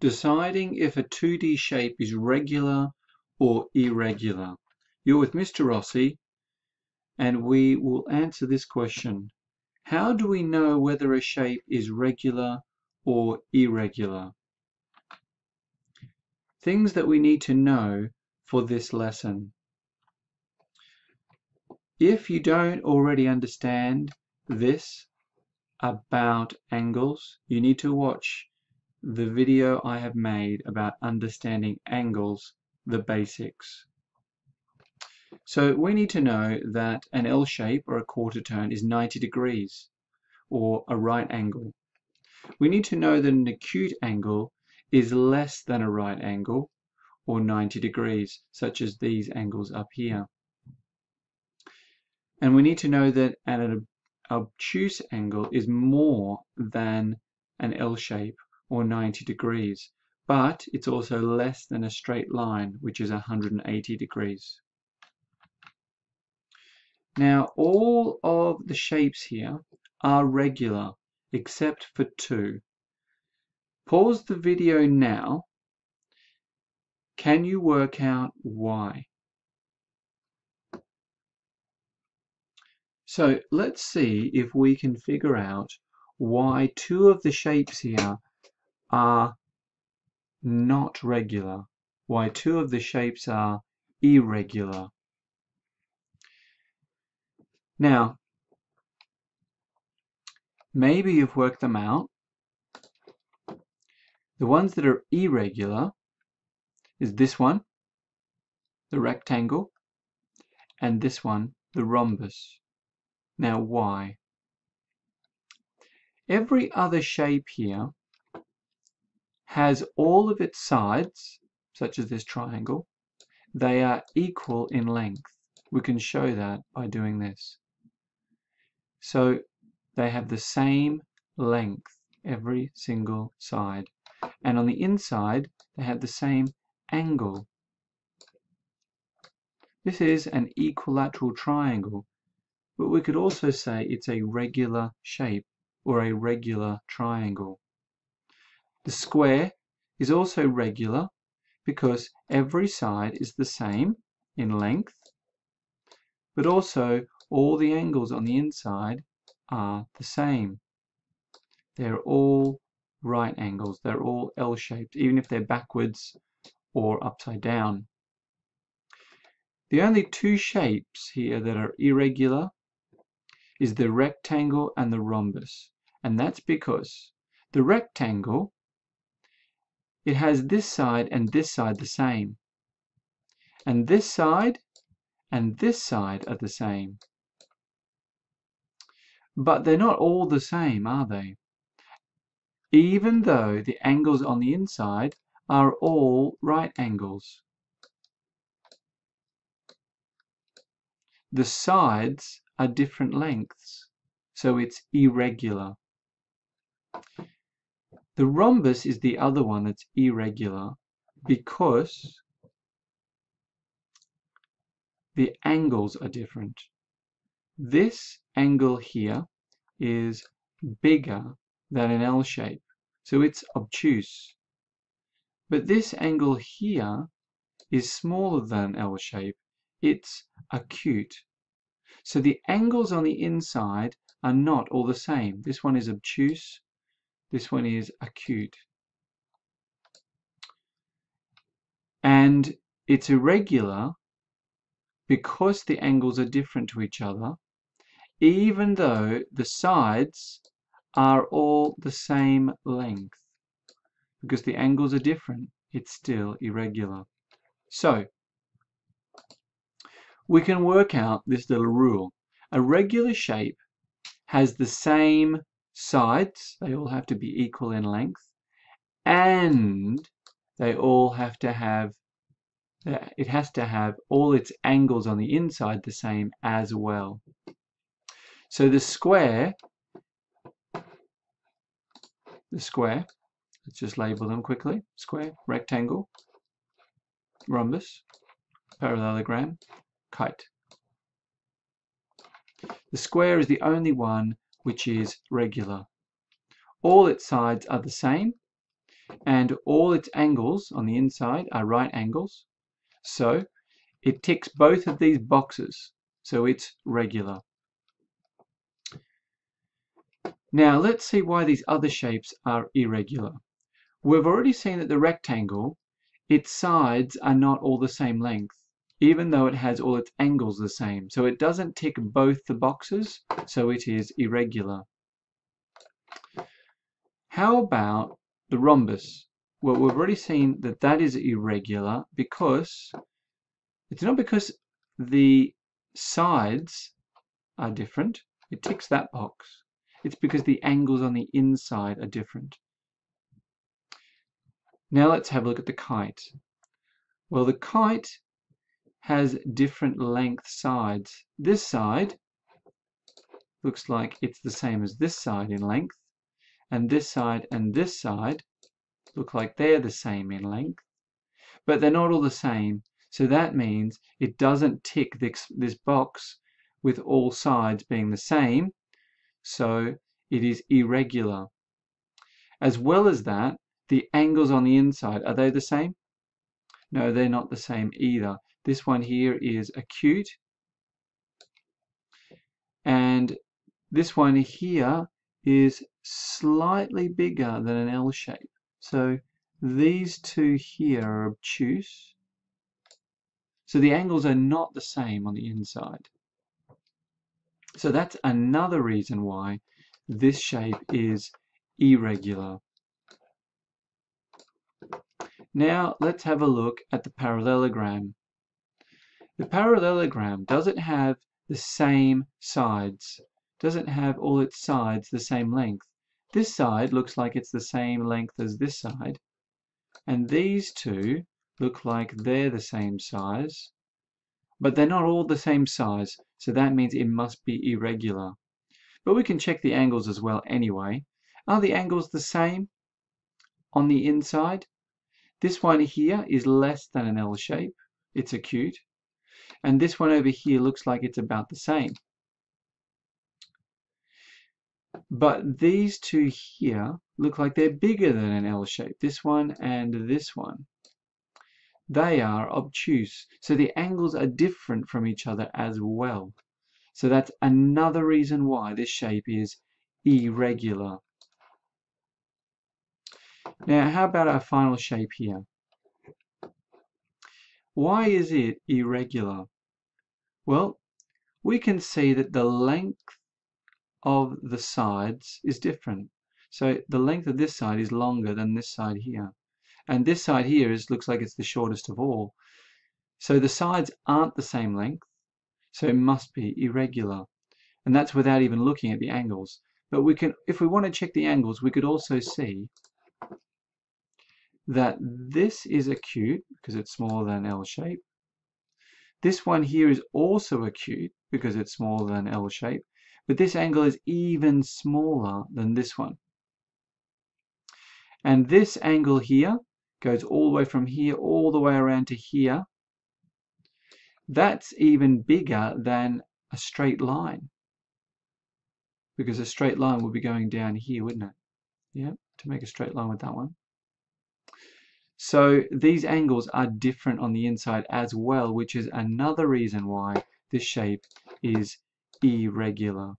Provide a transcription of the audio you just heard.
Deciding if a 2D shape is regular or irregular. You're with Mr. Rossi and we will answer this question. How do we know whether a shape is regular or irregular? Things that we need to know for this lesson. If you don't already understand this about angles, you need to watch the video I have made about understanding angles, the basics. So we need to know that an L shape or a quarter turn is 90 degrees or a right angle. We need to know that an acute angle is less than a right angle or 90 degrees, such as these angles up here. And we need to know that an obtuse angle is more than an L shape or 90 degrees, but it's also less than a straight line, which is 180 degrees. Now, all of the shapes here are regular, except for two. Pause the video now. Can you work out why? So let's see if we can figure out why two of the shapes here are not regular, why two of the shapes are irregular. Now, maybe you've worked them out. The ones that are irregular is this one, the rectangle, and this one, the rhombus. Now, why? Every other shape here has all of its sides, such as this triangle, they are equal in length. We can show that by doing this. So they have the same length, every single side. And on the inside, they have the same angle. This is an equilateral triangle, but we could also say it's a regular shape or a regular triangle. The square is also regular because every side is the same in length, but also all the angles on the inside are the same. They're all right angles. They're all L-shaped, even if they're backwards or upside down. The only two shapes here that are irregular is the rectangle and the rhombus. And that's because the rectangle it has this side and this side the same. And this side and this side are the same. But they're not all the same, are they? Even though the angles on the inside are all right angles. The sides are different lengths, so it's irregular. The rhombus is the other one that's irregular because the angles are different. This angle here is bigger than an L shape, so it's obtuse. But this angle here is smaller than L shape, it's acute. So the angles on the inside are not all the same. This one is obtuse, this one is acute. And it's irregular because the angles are different to each other, even though the sides are all the same length. Because the angles are different, it's still irregular. So, we can work out this little rule. A regular shape has the same sides, they all have to be equal in length, and they all have to have, uh, it has to have all its angles on the inside the same as well. So the square, the square, let's just label them quickly, square, rectangle, rhombus, parallelogram, kite. The square is the only one which is regular. All its sides are the same, and all its angles on the inside are right angles. So it ticks both of these boxes, so it's regular. Now let's see why these other shapes are irregular. We've already seen that the rectangle, its sides are not all the same length, even though it has all its angles the same. So it doesn't tick both the boxes, so it is irregular. How about the rhombus? Well, we've already seen that that is irregular because it's not because the sides are different. It ticks that box. It's because the angles on the inside are different. Now let's have a look at the kite. Well, the kite has different length sides. This side looks like it's the same as this side in length, and this side and this side look like they're the same in length, but they're not all the same. So that means it doesn't tick this, this box with all sides being the same, so it is irregular. As well as that, the angles on the inside, are they the same? No, they're not the same either. This one here is acute, and this one here is slightly bigger than an L shape. So these two here are obtuse. So the angles are not the same on the inside. So that's another reason why this shape is irregular. Now let's have a look at the parallelogram. The parallelogram doesn't have the same sides, doesn't have all its sides the same length. This side looks like it's the same length as this side, and these two look like they're the same size, but they're not all the same size, so that means it must be irregular. But we can check the angles as well anyway. Are the angles the same on the inside? This one here is less than an L shape, it's acute, and this one over here looks like it's about the same. But these two here look like they're bigger than an L shape, this one and this one. They are obtuse, so the angles are different from each other as well. So that's another reason why this shape is irregular. Now, how about our final shape here? Why is it irregular? Well, we can see that the length of the sides is different. So the length of this side is longer than this side here. And this side here is, looks like it's the shortest of all. So the sides aren't the same length, so it must be irregular. And that's without even looking at the angles. But we can, if we want to check the angles, we could also see that this is acute because it's smaller than L shape. This one here is also acute because it's smaller than L shape. But this angle is even smaller than this one. And this angle here goes all the way from here all the way around to here. That's even bigger than a straight line. Because a straight line would be going down here, wouldn't it? Yeah, to make a straight line with that one. So these angles are different on the inside as well, which is another reason why this shape is irregular.